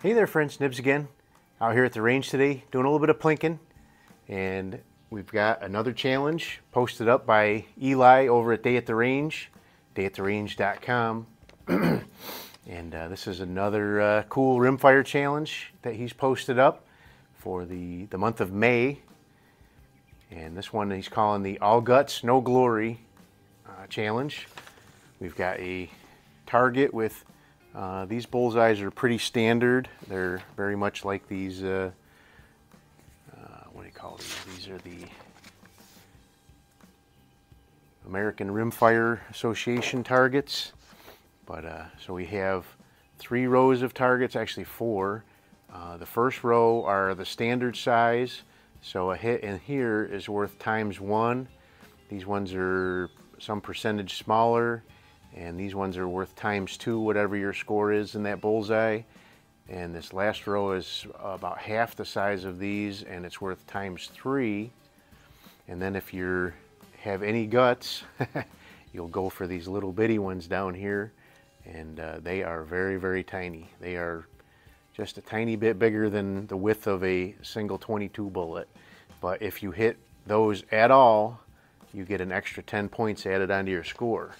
Hey there friends, Nibs again. Out here at the range today, doing a little bit of plinking. And we've got another challenge posted up by Eli over at Day at the Range, dayattherange.com. and uh, this is another uh, cool rimfire challenge that he's posted up for the, the month of May. And this one he's calling the All Guts, No Glory uh, challenge. We've got a target with uh, these bullseyes are pretty standard. They're very much like these, uh, uh, what do you call these? These are the American Rimfire Association targets. But uh, so we have three rows of targets, actually four. Uh, the first row are the standard size. So a hit in here is worth times one. These ones are some percentage smaller and these ones are worth times two whatever your score is in that bullseye. And this last row is about half the size of these and it's worth times three. And then if you have any guts you'll go for these little bitty ones down here. And uh, they are very very tiny. They are just a tiny bit bigger than the width of a single 22 bullet. But if you hit those at all you get an extra 10 points added onto your score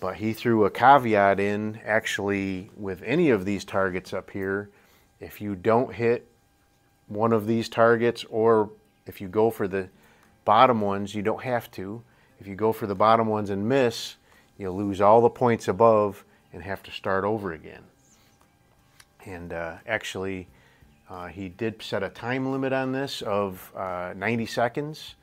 but he threw a caveat in actually with any of these targets up here. If you don't hit one of these targets or if you go for the bottom ones, you don't have to. If you go for the bottom ones and miss, you'll lose all the points above and have to start over again. And uh, actually, uh, he did set a time limit on this of uh, 90 seconds.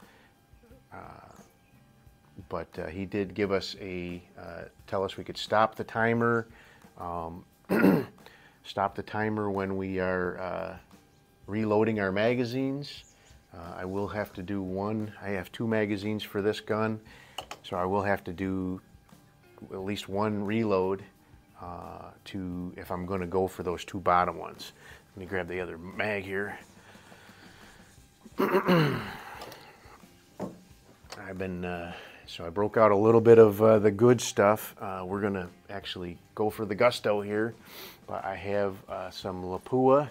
But uh, he did give us a, uh, tell us we could stop the timer, um, stop the timer when we are uh, reloading our magazines. Uh, I will have to do one, I have two magazines for this gun, so I will have to do at least one reload uh, to, if I'm gonna go for those two bottom ones. Let me grab the other mag here. I've been uh, so I broke out a little bit of uh, the good stuff. Uh, we're gonna actually go for the gusto here, but I have uh, some Lapua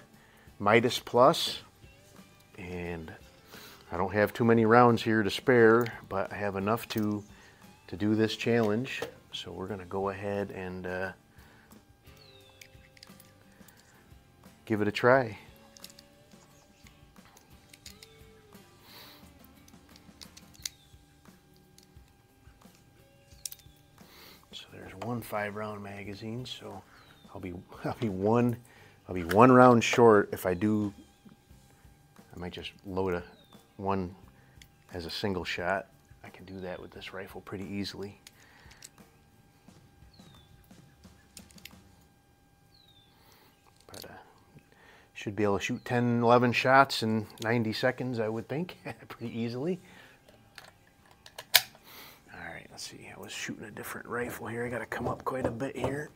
Midas Plus, and I don't have too many rounds here to spare, but I have enough to to do this challenge. So we're gonna go ahead and uh, give it a try. Five round magazine, so I'll be I'll be one I'll be one round short if I do. I might just load a one as a single shot. I can do that with this rifle pretty easily. But uh, should be able to shoot 10, 11 shots in 90 seconds, I would think, pretty easily let's see, I was shooting a different rifle here. I got to come up quite a bit here.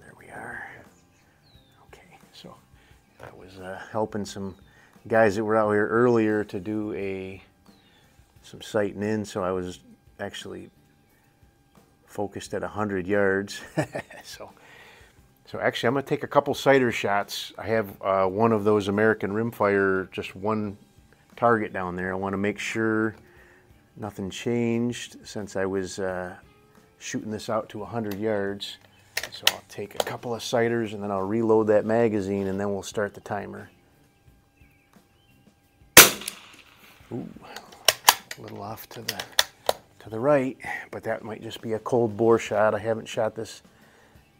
There we are. Okay, so I was uh, helping some guys that were out here earlier to do a some sighting in, so I was actually focused at 100 yards. so, so actually I'm going to take a couple sighter shots. I have uh, one of those American rimfire, just one target down there. I want to make sure Nothing changed since I was uh, shooting this out to 100 yards. So I'll take a couple of sighters and then I'll reload that magazine and then we'll start the timer. Ooh, a little off to the to the right, but that might just be a cold bore shot. I haven't shot this.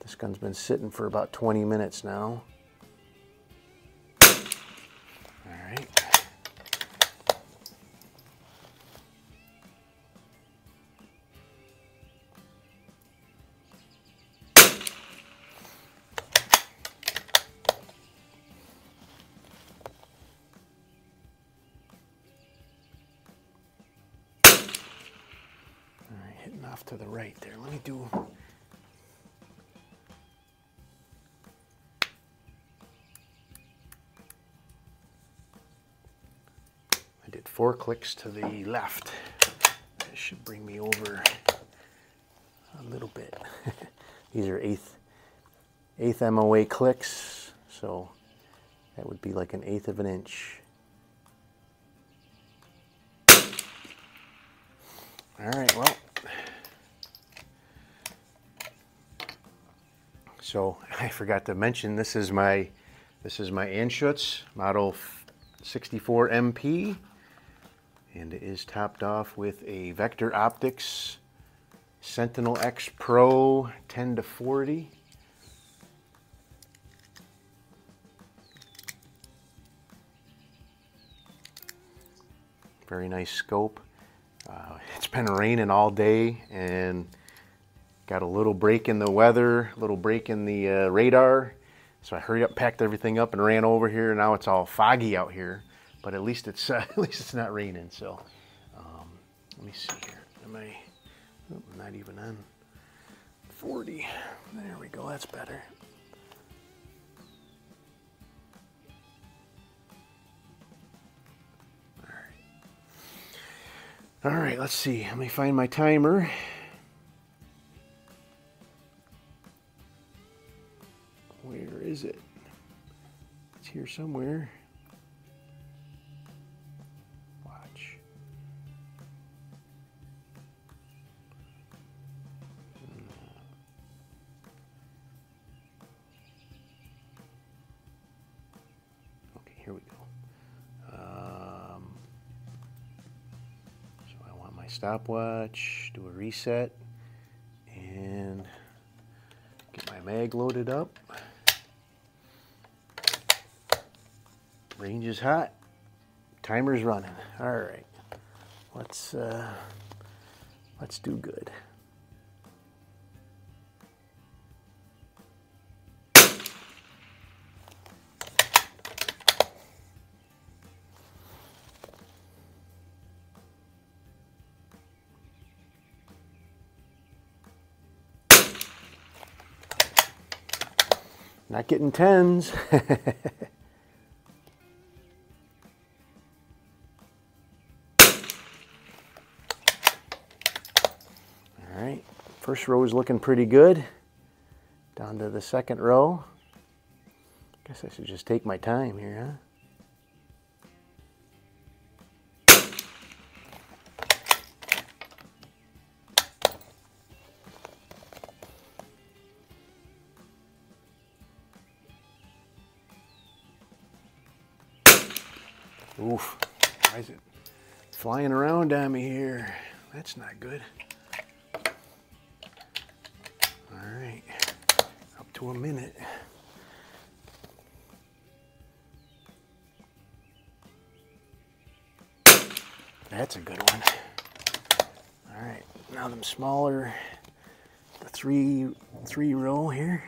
This gun's been sitting for about 20 minutes now. To the right there. Let me do I did four clicks to the left. That should bring me over a little bit. these are eighth, eighth MOA clicks, so that would be like an eighth of an inch. All right, well, so I forgot to mention this is my this is my Anschutz model 64 MP and it is topped off with a Vector Optics Sentinel X Pro 10 to 40. Very nice scope. Uh, it's been raining all day and got a little break in the weather, a little break in the uh, radar. So I hurried up, packed everything up and ran over here. Now it's all foggy out here but at least it's uh, at least it's not raining. So um, let me see here. Am I oh, not even on 40? There we go. That's better. All right. All right. Let's see. Let me find my timer. It's hmm. here we go. Um, so I want my stopwatch, do a reset, and get my mag loaded up. Range is hot. Timer's running. All right. Let's uh, let's do good. Not getting tens. All right, first row is looking pretty good. Down to the second row. Guess I should just take my time here, huh? Oof, why is it flying around on me here? That's not good. Right, up to a minute. That's a good one. All right, now them smaller, the three, three row here.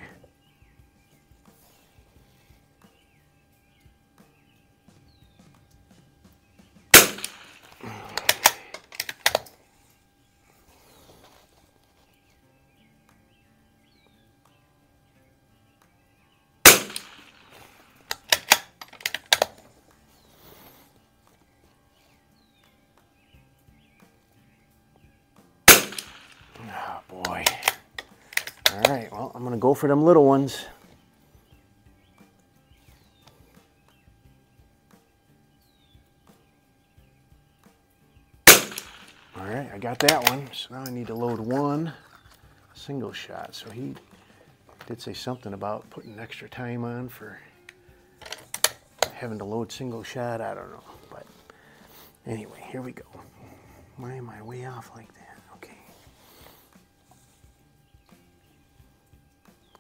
boy. All right, well, I'm gonna go for them little ones. All right, I got that one. So now I need to load one single shot. So he did say something about putting extra time on for having to load single shot. I don't know, but anyway, here we go. Why am I way off like that?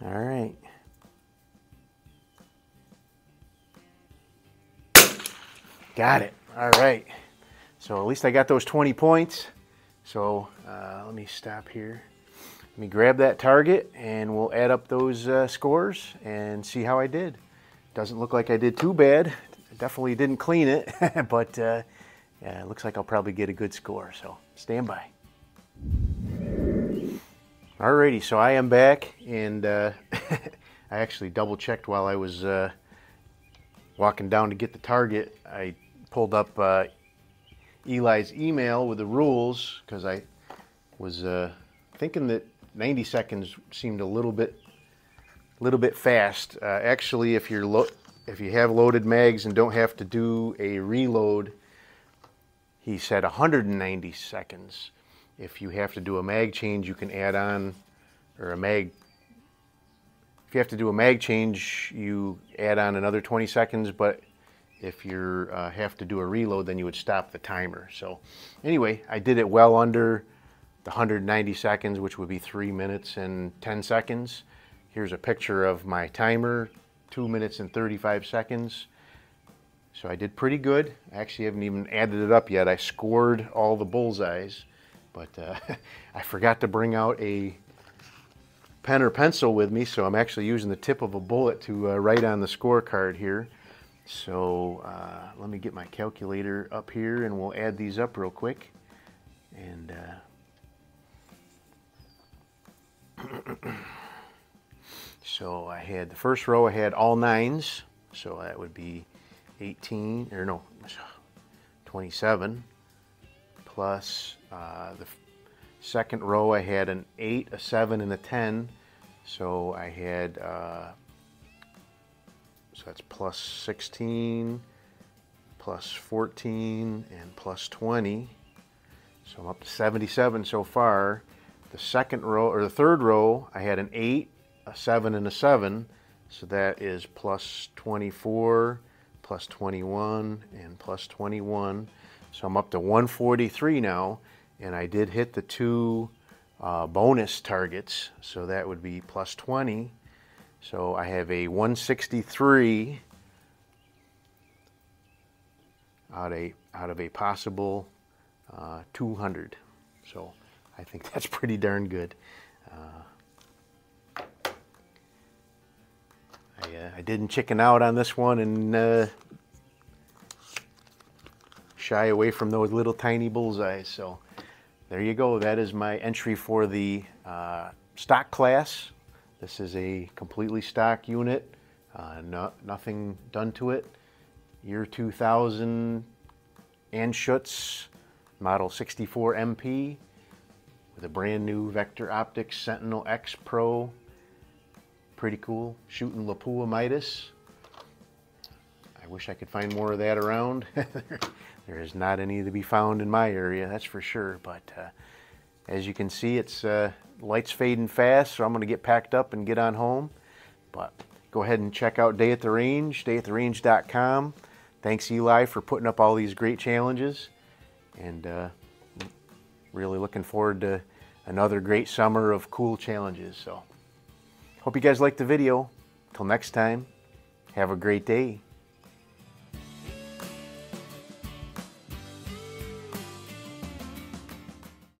All right. Got it. All right. So at least I got those 20 points. So uh, let me stop here. Let me grab that target and we'll add up those uh, scores and see how I did. Doesn't look like I did too bad. Definitely didn't clean it, but uh, yeah, it looks like I'll probably get a good score. So stand by. Alrighty, so I am back, and uh, I actually double checked while I was uh, walking down to get the target. I pulled up uh, Eli's email with the rules because I was uh, thinking that 90 seconds seemed a little bit, little bit fast. Uh, actually, if you're if you have loaded mags and don't have to do a reload, he said 190 seconds. If you have to do a mag change, you can add on, or a mag, if you have to do a mag change, you add on another 20 seconds, but if you uh, have to do a reload, then you would stop the timer. So anyway, I did it well under the 190 seconds, which would be three minutes and 10 seconds. Here's a picture of my timer, two minutes and 35 seconds. So I did pretty good. I actually haven't even added it up yet. I scored all the bullseyes, but uh, I forgot to bring out a pen or pencil with me, so I'm actually using the tip of a bullet to uh, write on the scorecard here. So uh, let me get my calculator up here and we'll add these up real quick. And uh, so I had the first row, I had all nines. So that would be 18, or no, 27 plus uh, the second row I had an 8, a 7, and a 10. So I had uh, so that's plus 16, plus 14, and plus 20. So I'm up to 77 so far. The second row, or the third row, I had an 8, a 7, and a 7. So that is plus 24, plus 21, and plus 21. So I'm up to 143 now. And I did hit the two uh, bonus targets. So that would be plus 20 so I have a 163 out, a, out of a possible uh, 200. So I think that's pretty darn good. Uh, I, uh, I, didn't chicken out on this one and uh, shy away from those little tiny bullseyes. So there you go. That is my entry for the uh, stock class this is a completely stock unit, uh, no, nothing done to it. Year 2000 Anschutz Model 64 MP with a brand new Vector Optics Sentinel X Pro. Pretty cool, shooting Lapua Midas. I wish I could find more of that around. there is not any to be found in my area, that's for sure. But uh, as you can see, it's uh, light's fading fast, so I'm going to get packed up and get on home. But go ahead and check out Day at the Range, dayattherange.com. Thanks, Eli, for putting up all these great challenges. And uh, really looking forward to another great summer of cool challenges. So, hope you guys liked the video. Till next time, have a great day.